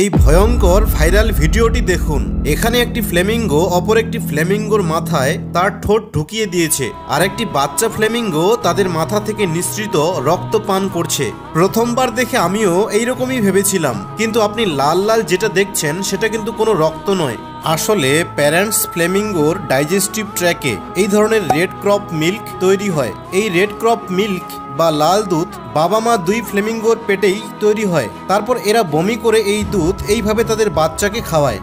এই ভয়ঙ্কর ভাইরাল ভিডিওটি দেখুন। এখানে একটি ফ্লেমিঙ্গো, অপর একটি ফ্লেমিঙ্গোর মাথায় তার ঠোঁট ঢুকিয়ে দিয়েছে। আর একটি বাচ্চা ফ্লেমিঙ্গো তাদের মাথা থেকে নিঃসৃত রক্ত পান করছে। প্রথমবার দেখে আমিও এইরকমই ভেবেছিলাম। কিন্তু আপনি লাল লাল যেটা দেখছেন, সেটা কিন্তু কোনো রক্ত নয়। আসলে প্যারেন্টস ফ্লেমিঙ্গোর ডাইজেস্টিভ ট্র্যাকে এই ধরনের রেড ক্রপ মিল্ক তৈরি হয়। এই রেড ক্রপ মিল্ক বা লাল দুধ বাবা মা দুই ফ্লেমিঙ্গোর পেটেই তৈরি হয়। তারপর এরা বমি করে এই দুধ এইভাবে তাদের বাচ্চাকে খাওয়ায়।